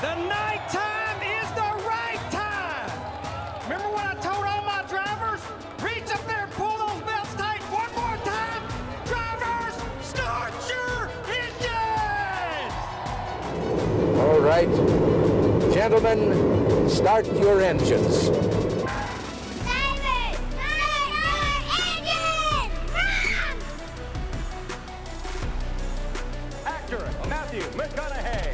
The night time is the right time. Remember what I told all my drivers? Reach up there and pull those belts tight one more time. Drivers, start your engines! All right. Gentlemen, start your engines. David! Engine! Run! Actor Matthew McConaughey.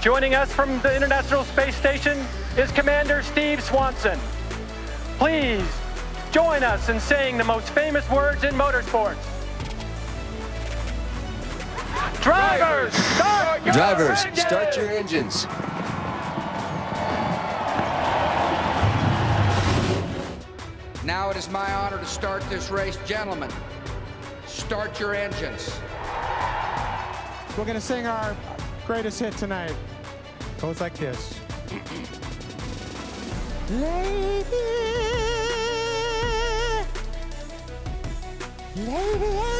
Joining us from the International Space Station is Commander Steve Swanson. Please join us in saying the most famous words in motorsports. Drivers, start your Drivers, engines! start your engines. Now it is my honor to start this race. Gentlemen, start your engines. We're gonna sing our greatest hit tonight. Goes like this. Lady, lady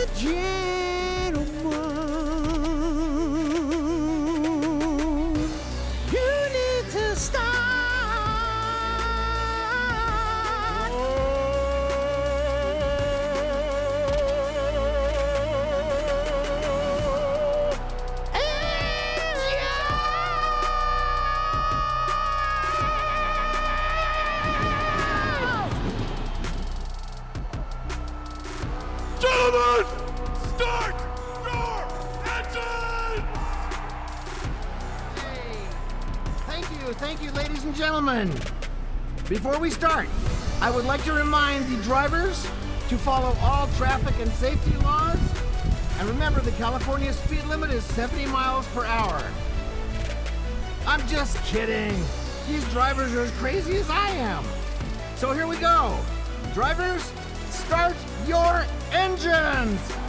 Gentlemen, start your engines! Thank you, thank you, ladies and gentlemen. Before we start, I would like to remind the drivers to follow all traffic and safety laws. And remember, the California speed limit is 70 miles per hour. I'm just kidding. These drivers are as crazy as I am. So here we go. Drivers, start your engines!